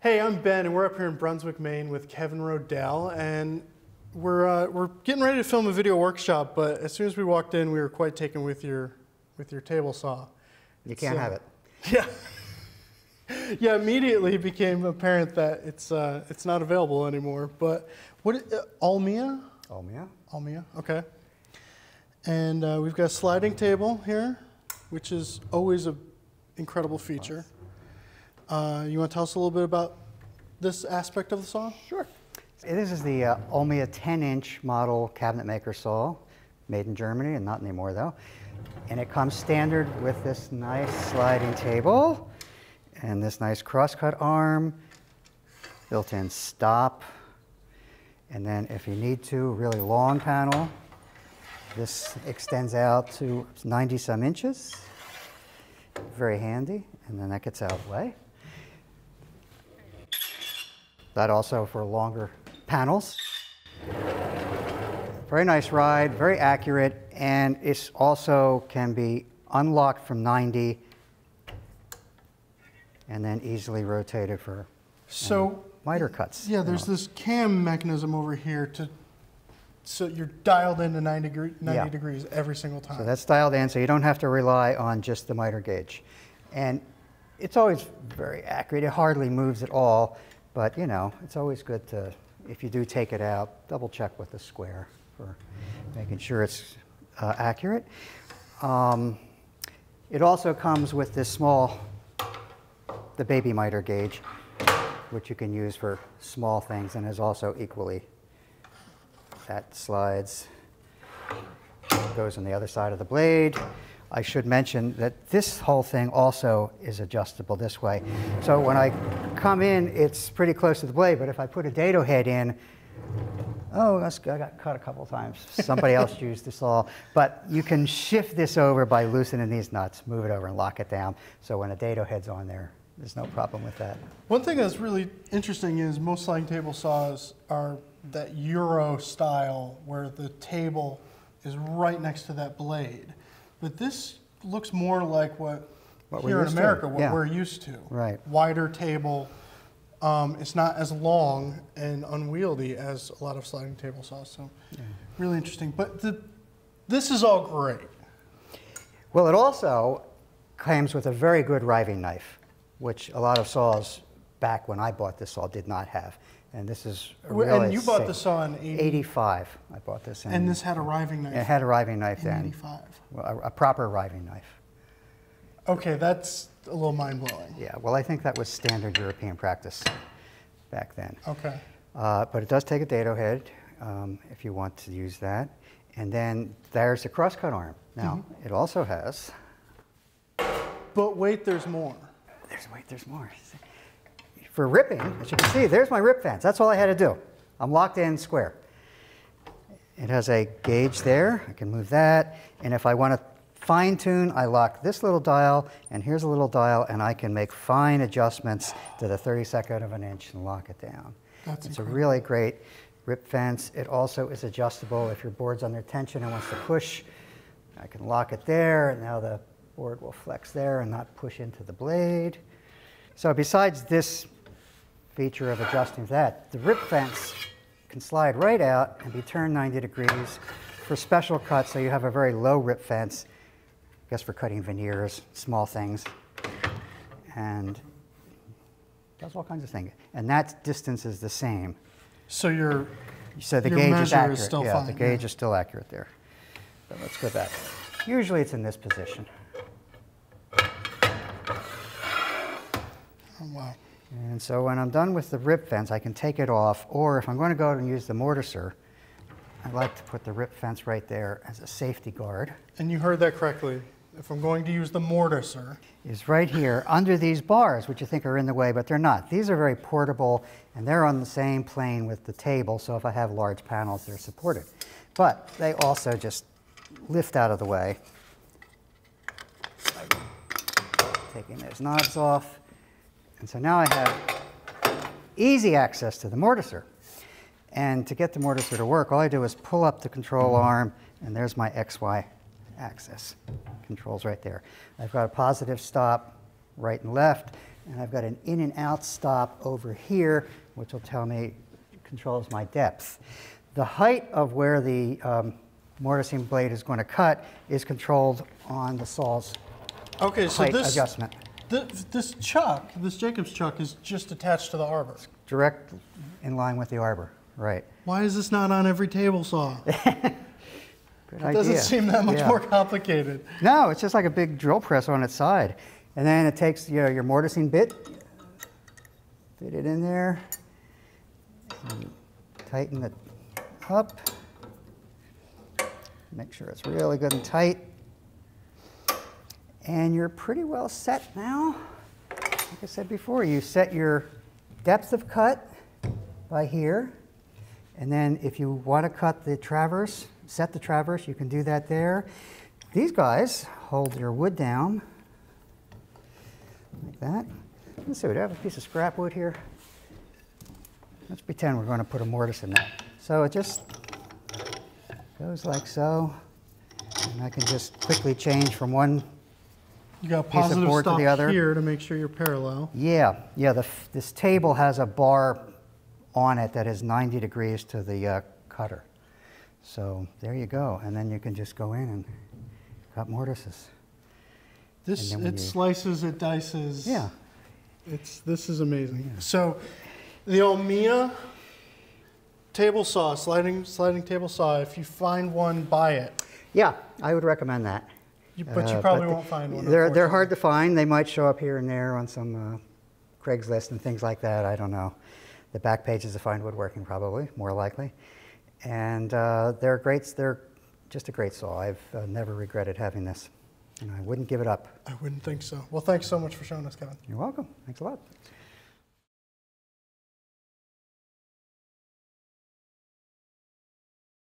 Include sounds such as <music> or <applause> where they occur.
Hey, I'm Ben, and we're up here in Brunswick, Maine with Kevin Rodel, and we're, uh, we're getting ready to film a video workshop, but as soon as we walked in, we were quite taken with your, with your table saw. You can't So- have it. <laughs> Yeah. yeah, immediately it became apparent that it's, uh, it's not available anymore, but what, uh, Ulmia? Yeah? Ulmia, okay. And uh, we've got a sliding table here, which is always an incredible feature. Uh, you want to tell us a little bit about this aspect of the saw? Sure. This is the uh, Ulmia 10-inch model cabinet maker saw, made in Germany, and not anymore though. And it comes standard with this nice sliding table, and this nice crosscut arm, built-in stop, and then if you need to, really long panel. This extends out to 90 some inches. Very handy, and then that gets out of the way. That also for longer panels. Very nice ride, very accurate, and it also can be unlocked from 90 and then easily rotated for So, miter cuts. yeah, there's this cam mechanism over here to, so you're dialed into 90, degree, 90 Yeah. degrees every single time. So that's dialed in, so you don't have to rely on just the miter gauge. And it's always very accurate. It hardly moves at all, but you know, it's always good to, if you do take it out, double check with the square for making sure it's uh, accurate. Um, it also comes with this small, the baby miter gauge, which you can use for small things and is also equally, that slides goes on the other side of the blade. I should mention that this whole thing also is adjustable this way. So when I come in, it's pretty close to the blade, but if I put a dado head in, oh, that's, I got cut a couple times. Somebody else <laughs> used this saw. But you can shift this over by loosening these nuts, move it over and lock it down. So when a dado head's on there, there's no problem with that. One thing that's really interesting is most sliding table saws are that Euro style where the table is right next to that blade. But this looks more like what, What we're here in used to, America, what yeah. we're used to. Right. Wider table. Um, it's not as long and unwieldy as a lot of sliding table saws. So really interesting. But the, this is all great. Well, it also comes with a very good riving knife, which a lot of saws back when I bought this saw did not have. And this is really and you bought the saw in 80, 85. I bought this in. and this had a riving knife It had a riving knife in then. 85. Well, A, a proper riving knife. Okay, that's a little mind blowing. Yeah, well, I think that was standard European practice back then. Okay. Uh, but it does take a dado head um, if you want to use that. And then there's the crosscut arm. Now, Mm-hmm. it also has, But wait, there's more. there's, wait, there's more. For ripping, as you can see, there's my rip fence. That's all I had to do. I'm locked in square. It has a gauge there. I can move that. And if I want to fine tune, I lock this little dial, and here's a little dial, and I can make fine adjustments to the 32nd of an inch and lock it down. That's it's a really great rip fence. It also is adjustable if your board's under tension and wants to push. I can lock it there, and now the board will flex there and not push into the blade. So besides this feature of adjusting that, the rip fence can slide right out and be turned 90 degrees for special cuts, so you have a very low rip fence, guess for cutting veneers, small things, and does all kinds of things. And that distance is the same. So you're So the Your gauge is measure is still yeah, fine, the yeah. gauge is still accurate there. So let's go back. Usually it's in this position. oh, wow. And so when I'm done with the rip fence, I can take it off, or if I'm going to go and use the mortiser, I like to put the rip fence right there as a safety guard. And you heard that correctly. If I'm going to use the mortiser, Is right here under these bars, which you think are in the way, but they're not. These are very portable, and they're on the same plane with the table, so if I have large panels, they're supported. But they also just lift out of the way. Taking those knobs off. And so now I have easy access to the mortiser. And to get the mortiser to work, all I do is pull up the control arm, and there's my XY axis. Controls right there. I've got a positive stop right and left, and I've got an in and out stop over here, which will tell me, controls my depth. The height of where the um, mortising blade is going to cut is controlled on the saw's Okay, so this, adjustment. thi- this chuck, this Jacobs chuck is just attached to the arbor. Direct in line with the arbor, right. Why is this not on every table saw? <laughs> It Good doesn't seem that much Yeah. more complicated. No, it's just like a big drill press on its side. And then it takes you know, your mortising bit, fit it in there, tighten it up. Make sure it's really good and tight. And you're pretty well set now. Like I said before, you set your depth of cut by here. And then if you want to cut the traverse, set the traverse, you can do that there. These guys hold your wood down like that. Let's see, we have a piece of scrap wood here. Let's pretend we're going to put a mortise in that. So it just goes like so. And I can just quickly change from one You got Piece of board to the other. here to make sure you're parallel. Yeah, yeah. The, this table has a bar on it that is 90 degrees to the uh, cutter. So there you go, and then you can just go in and cut mortises. This, And then when it you- slices, it dices. Yeah, It's, this is amazing. So the Ulmia table saw, sliding, sliding table saw, if you find one, buy it. yeah. I would recommend that. You- But you Uh, probably the- won't find one. They're they're hard to find. They might show up here and there on some uh, Craigslist and things like that. I don't know. The back pages of Fine Woodworking probably more likely, and uh, they're great. They're just a great saw. I've uh, never regretted having this, and I wouldn't give it up. I wouldn't think so. Well, thanks so much for showing us, Kevin. You're welcome. Thanks a lot.